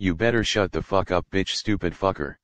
You better shut the fuck up bitch stupid fucker.